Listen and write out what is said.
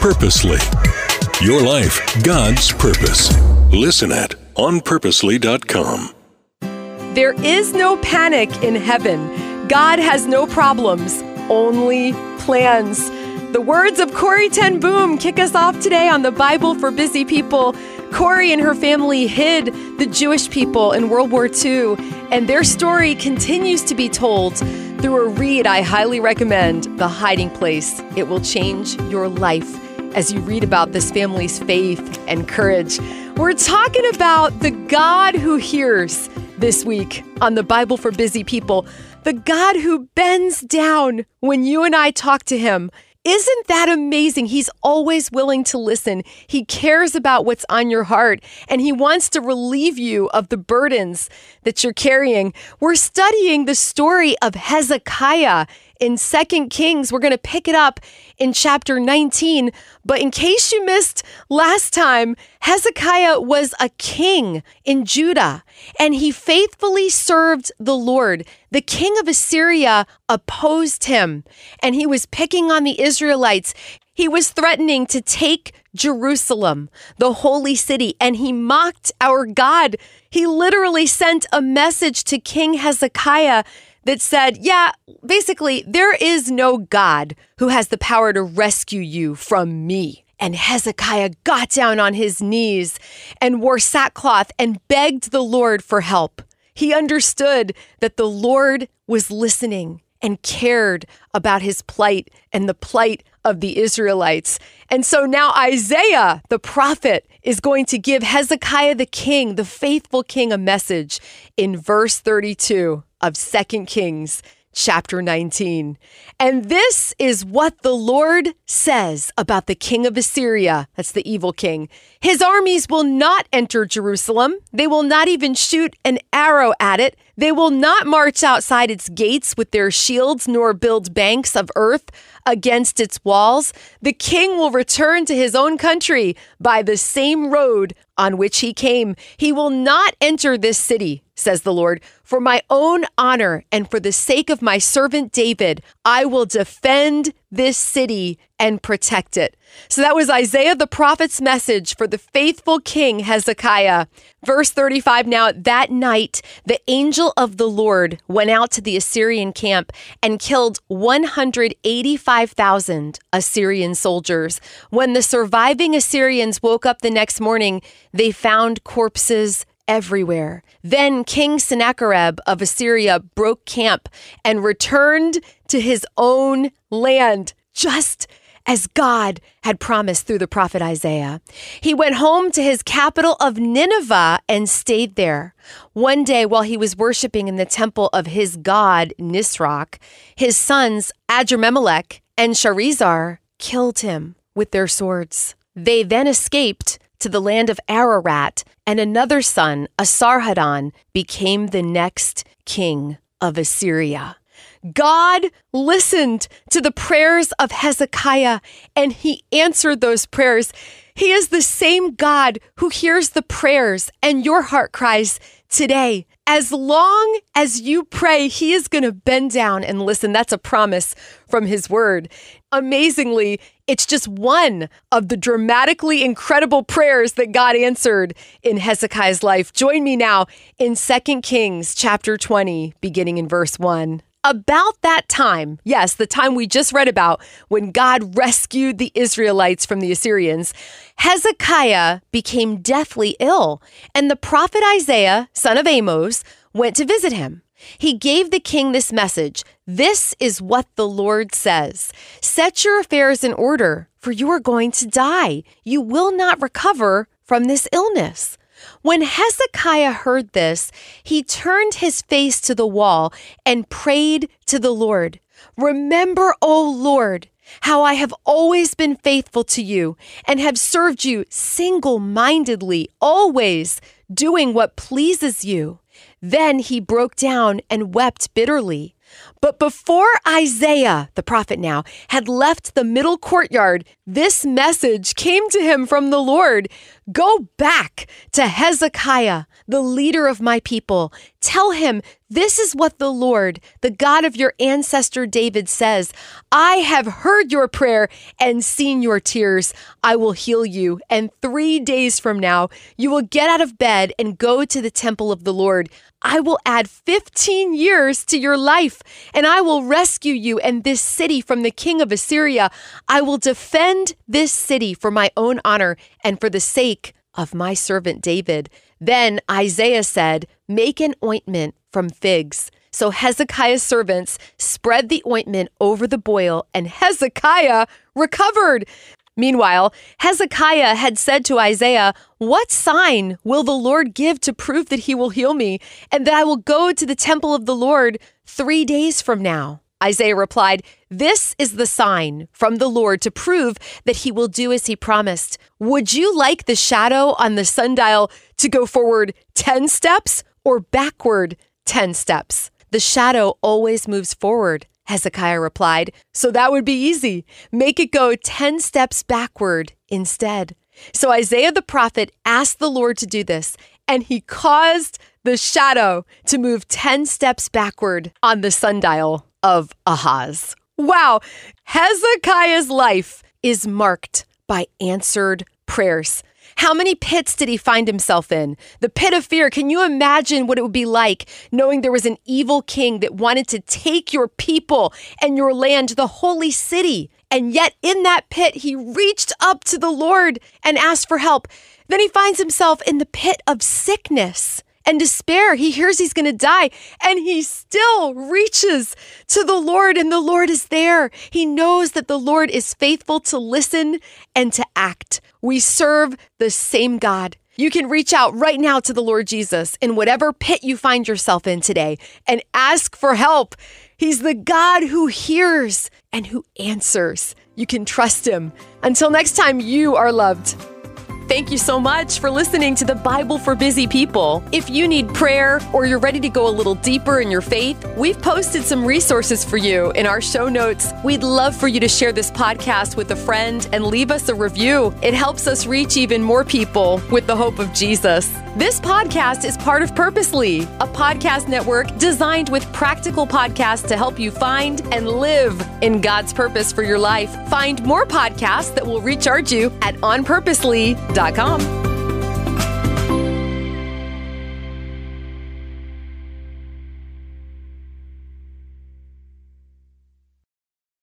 Purposely. Your life, God's purpose. Listen at onpurposely.com. There is no panic in heaven. God has no problems, only plans. The words of Corrie Ten Boom kick us off today on the Bible for Busy People. Corrie and her family hid the Jewish people in World War II, and their story continues to be told through a read I highly recommend The Hiding Place. It will change your life as you read about this family's faith and courage. We're talking about the God who hears this week on the Bible for Busy People, the God who bends down when you and I talk to him. Isn't that amazing? He's always willing to listen. He cares about what's on your heart and he wants to relieve you of the burdens that you're carrying. We're studying the story of Hezekiah in Second Kings. We're going to pick it up in chapter 19. But in case you missed last time, Hezekiah was a king in Judah and he faithfully served the Lord. The king of Assyria opposed him and he was picking on the Israelites. He was threatening to take Jerusalem, the holy city, and he mocked our God. He literally sent a message to King Hezekiah that said, yeah, basically, there is no God who has the power to rescue you from me. And Hezekiah got down on his knees and wore sackcloth and begged the Lord for help. He understood that the Lord was listening and cared about his plight and the plight of the Israelites. And so now Isaiah, the prophet, is going to give Hezekiah the king, the faithful king, a message in verse 32 of 2 Kings chapter 19. And this is what the Lord says about the king of Assyria. That's the evil king. His armies will not enter Jerusalem. They will not even shoot an arrow at it. They will not march outside its gates with their shields, nor build banks of earth against its walls. The king will return to his own country by the same road on which he came. He will not enter this city, says the Lord. For my own honor and for the sake of my servant David, I will defend this city and protect it. So that was Isaiah the prophet's message for the faithful king Hezekiah. Verse 35 now, that night, the angel of the Lord went out to the Assyrian camp and killed 185,000 Assyrian soldiers. When the surviving Assyrians woke up the next morning, they found corpses everywhere. Then King Sennacherib of Assyria broke camp and returned to his own land, just as God had promised through the prophet Isaiah. He went home to his capital of Nineveh and stayed there. One day, while he was worshiping in the temple of his god Nisroch, his sons Adrammelech and Sharezer killed him with their swords. They then escaped to the land of Ararat, and another son, Esarhaddon, became the next king of Assyria. God listened to the prayers of Hezekiah and he answered those prayers. He is the same God who hears the prayers and your heart cries today. As long as you pray, he is going to bend down and listen. That's a promise from his word. Amazingly, it's just one of the dramatically incredible prayers that God answered in Hezekiah's life. Join me now in 2 Kings chapter 20, beginning in verse 1. About that time, yes, the time we just read about when God rescued the Israelites from the Assyrians, Hezekiah became deathly ill, and the prophet Isaiah, son of Amoz, went to visit him. He gave the king this message This is what the Lord says Set your affairs in order, for you are going to die. You will not recover from this illness. When Hezekiah heard this, he turned his face to the wall and prayed to the Lord. Remember, O Lord, how I have always been faithful to you and have served you single mindedly, always doing what pleases you. Then he broke down and wept bitterly. But before Isaiah, the prophet now, had left the middle courtyard, this message came to him from the Lord Go back to Hezekiah, the leader of my people. Tell him, This is what the Lord, the God of your ancestor David, says I have heard your prayer and seen your tears. I will heal you. And three days from now, you will get out of bed and go to the temple of the Lord. I will add 15 years to your life, and I will rescue you and this city from the king of Assyria. I will defend this city for my own honor and for the sake of my servant David. Then Isaiah said, Make an ointment from figs. So Hezekiah's servants spread the ointment over the boil, and Hezekiah recovered. Meanwhile, Hezekiah had said to Isaiah, What sign will the Lord give to prove that he will heal me and that I will go to the temple of the Lord three days from now? Isaiah replied, This is the sign from the Lord to prove that he will do as he promised. Would you like the shadow on the sundial to go forward 10 steps or backward 10 steps? The shadow always moves forward. Hezekiah replied. So that would be easy. Make it go 10 steps backward instead. So Isaiah the prophet asked the Lord to do this, and he caused the shadow to move 10 steps backward on the sundial of Ahaz. Wow, Hezekiah's life is marked by answered prayers. How many pits did he find himself in? The pit of fear. Can you imagine what it would be like knowing there was an evil king that wanted to take your people and your land, the holy city? And yet, in that pit, he reached up to the Lord and asked for help. Then he finds himself in the pit of sickness and despair. He hears he's going to die and he still reaches to the Lord and the Lord is there. He knows that the Lord is faithful to listen and to act. We serve the same God. You can reach out right now to the Lord Jesus in whatever pit you find yourself in today and ask for help. He's the God who hears and who answers. You can trust him. Until next time, you are loved. Thank you so much for listening to the Bible for Busy People. If you need prayer or you're ready to go a little deeper in your faith, we've posted some resources for you in our show notes. We'd love for you to share this podcast with a friend and leave us a review. It helps us reach even more people with the hope of Jesus. This podcast is part of Purposely, a podcast network designed with practical podcasts to help you find and live in God's purpose for your life. Find more podcasts that will recharge you at onpurposely.com.